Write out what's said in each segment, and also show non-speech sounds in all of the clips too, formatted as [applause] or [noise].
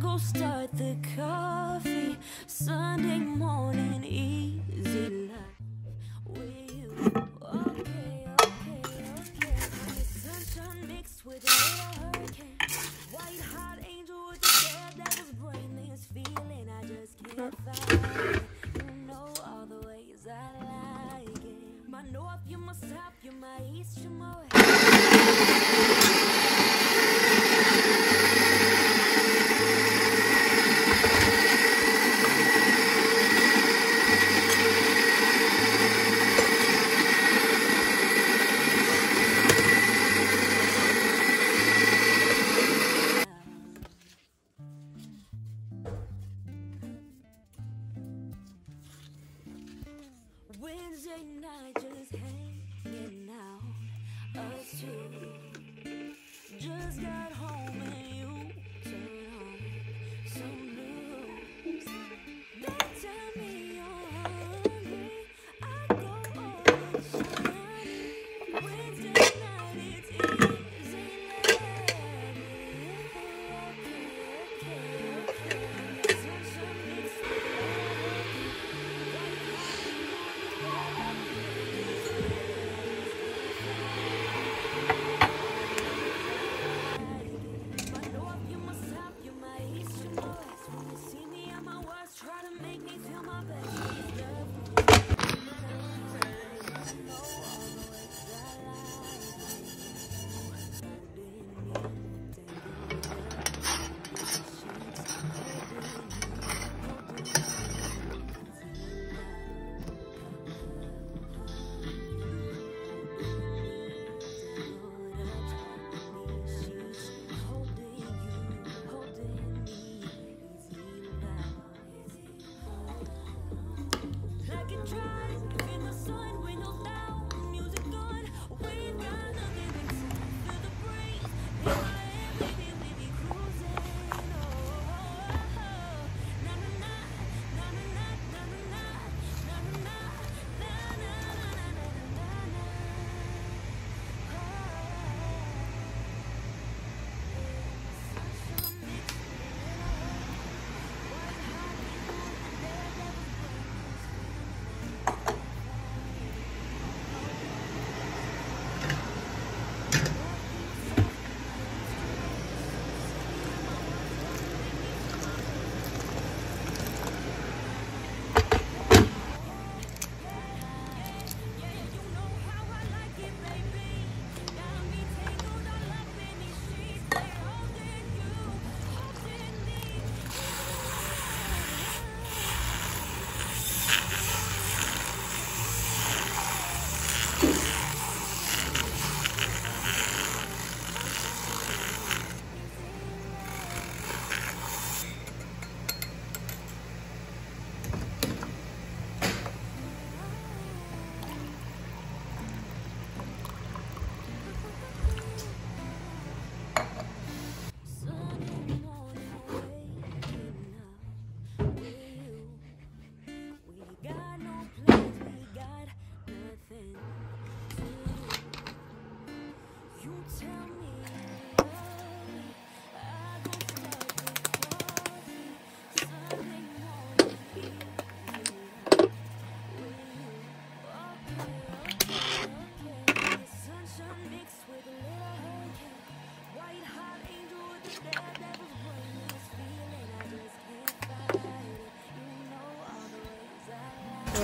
Go start the coffee Sunday morning Just got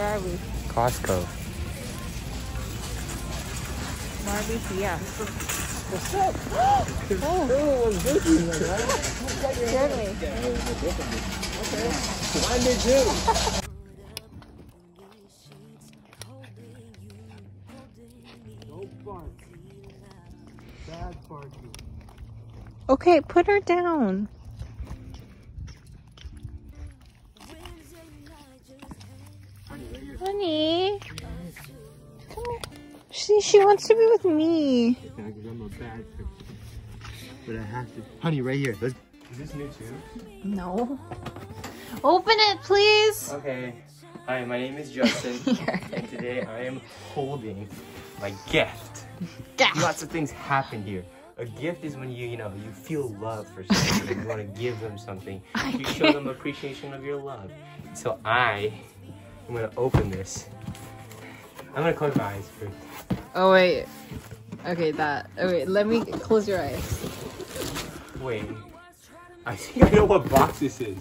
Where are we? Costco. Marby, yeah. What's up? oh. Everyone's busy like that. Scared me. Mine did too. Don't bark. Bad barking. Okay, put her down. Honey. Come here. She, she wants to be with me. Because I'm a bad. But I have to. Honey, right here. Let's. Is this new too? No. Open it, please. Okay. Hi, my name is Justin, [laughs] and today I am holding my gift. Yeah. Lots of things happen here. A gift is when you, you know, you feel love for someone you want to give them something. [laughs] You show them appreciation of your love. So I am gonna open this. I'm gonna close my eyes first. Oh, wait. Okay, that. Oh, wait, let me close your eyes. Wait. I think I know what box this is.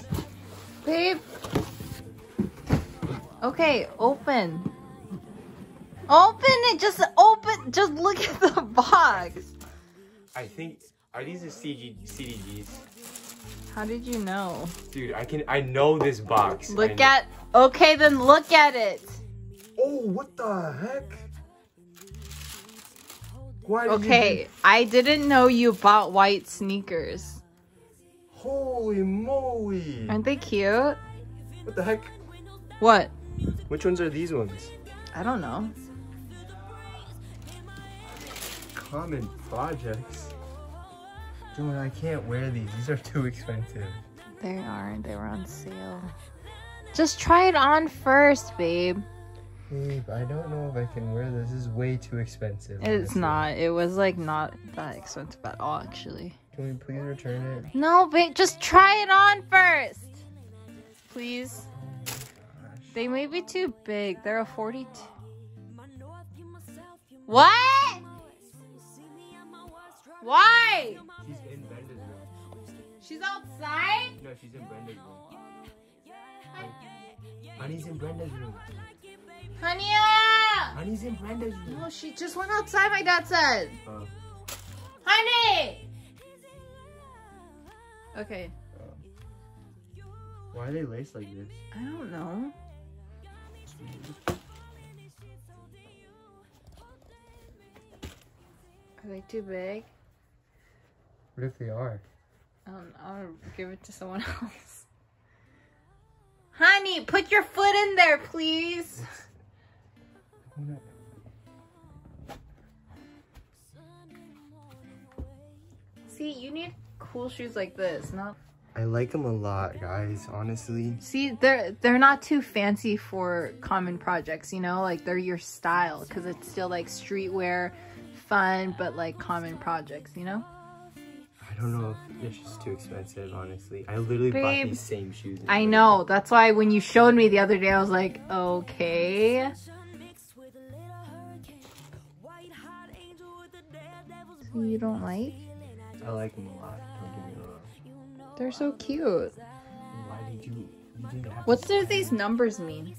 Babe. Okay, open. Open it. Just open. Just look at the box. I think are these the CG CDGs? How did you know? Dude, I can I know this box. Look at. Okay, then look at it. Oh, what the heck? Why Okay, I didn't know you bought white sneakers. Holy moly! Aren't they cute? What the heck? What? Which ones are these ones? I don't know. Common projects. Dude, I can't wear these. These are too expensive. They aren't. They were on sale. Just try it on first, babe. Babe, I don't know if I can wear this. This is way too expensive. It's honestly. not. It was like not that expensive at all, actually. Can we please return it? No, babe. Just try it on first, please. They may be too big. They're a 42. What? Why? She's in Brenda's room. She's outside? No, she's in Brenda's room. Honey's in Brenda's room. Honey! Honey's in Brenda's room. No, she just went outside, my dad said. Uh, Honey! Okay. why are they laced like this? I don't know. Are they too big? What if they are? Um, I'll give it to someone else. Honey, put your foot in there, please. See, you need cool shoes like this, not I like them a lot, guys. Honestly. See, they're they're not too fancy for common projects, you know, like they're your style because it's still like streetwear, fun, but like common projects, you know. I don't know if it's just too expensive. Honestly, I literally bought these same shoes. I know. That's why when you showed me the other day, I was like, okay. So you don't like? I like them a lot. Don't get me wrong. They're so cute. Why did you? You didn't have to What do these numbers mean?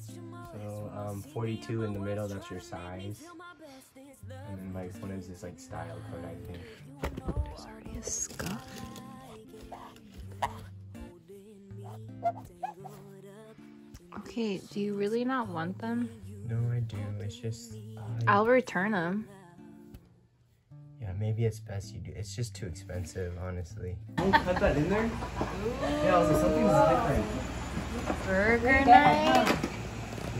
So um, 42 in the middle, that's your size. And then like one is this like style code, I think. Okay, do you really not want them? No, I do. It's just. Uh, I'll return them. yeah, maybe it's best you do. It's just too expensive, honestly. Don't cut that in there. Yeah, I was like, something's different. Burger night.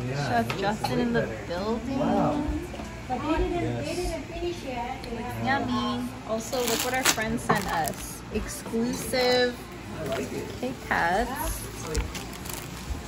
Yeah. Chef Justin in the building. Wow. But they didn't, yes. They didn't finish yet. Yeah. Yummy. Also, look what our friends sent us. Exclusive Kit Kats.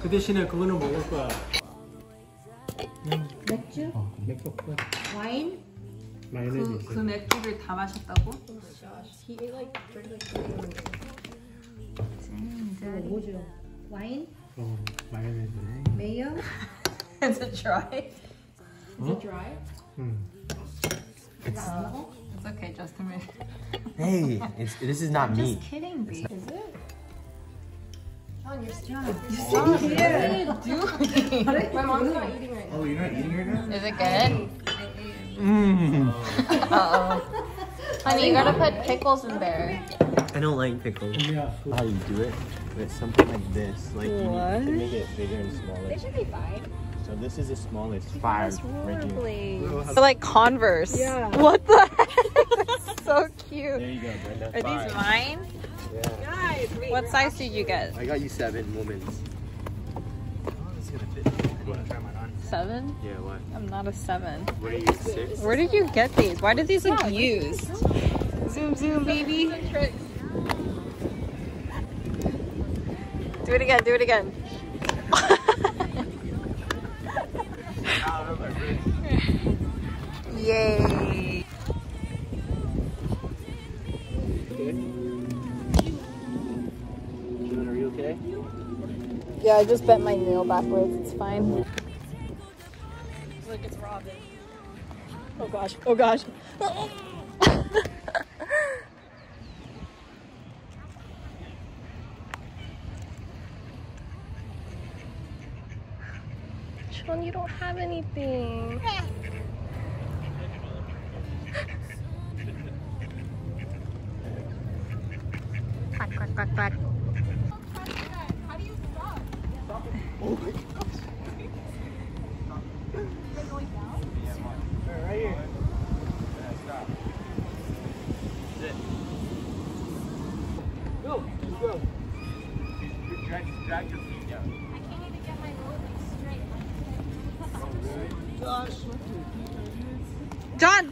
그 대신에 그거는 먹을 거야. 맥주? 어, 맥주 없고. 와인? 마요네즈 있어. 그 맥주를 다 마셨다고? 어, 마요네즈. Is it dry? 응. It's okay, Justin. Hey, it's, this is not me. Just kidding, B. Is it? Oh, you're not eating right now? Is it good? Mmm. Uh-oh. [laughs] Honey, you gotta put pickles in there. I don't like pickles. Yeah. How you do it? It's something like this. Like you What? need to make it bigger and smaller. They should be fine. So this is the smallest. Five. Right here. They're like Converse. Yeah. What the [laughs] heck? That's so cute. There you go, Brenda. Are Five. these mine? Yeah. What size did you get? I got you seven moments. Oh, that's gonna fit. You wanna try mine on? Seven? Yeah, what? I'm not a seven. What are you, six? Where did you get these? Why do these look used? Zoom, zoom, baby. Do it again, do it again. [laughs] Yay! Yeah, I just bent my nail backwards. It's fine. Look, it's Robin. Oh gosh. Oh gosh. [laughs] Sean, you don't have anything. [laughs] quack, quack, quack, quack. Right here. Sit. Go. Just go. Drag, drag your feet down. John,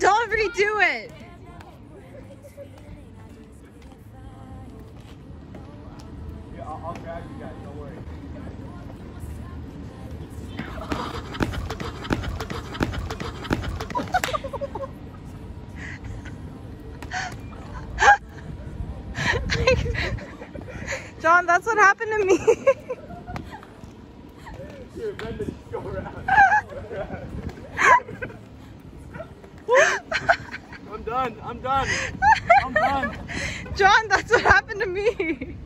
don't it. [laughs] John, that's what happened to me. [laughs] Here, bend it. Go around. I'm done. I'm done. I'm done. [laughs] John, that's what happened to me.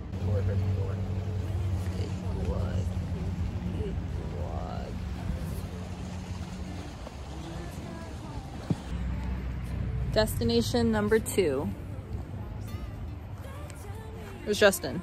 Destination number two. It was Justin?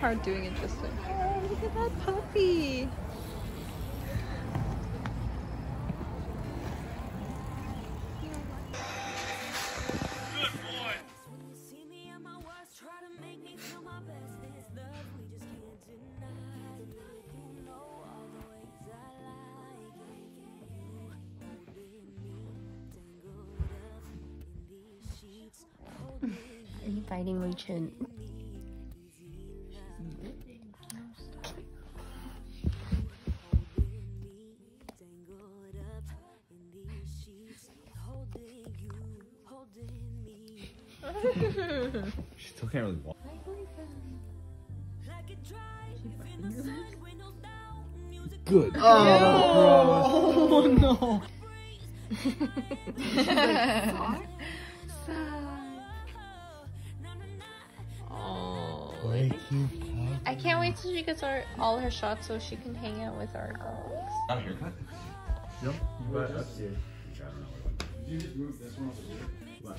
Hard doing it just like, oh, look at that puppy. See me at my worst, drive in the sun with no Good. Oh, no. I can't wait till she gets our, all her shots so she can hang out with our dogs. Not a haircut. Yep. Right up here. You just moved this one over here. What?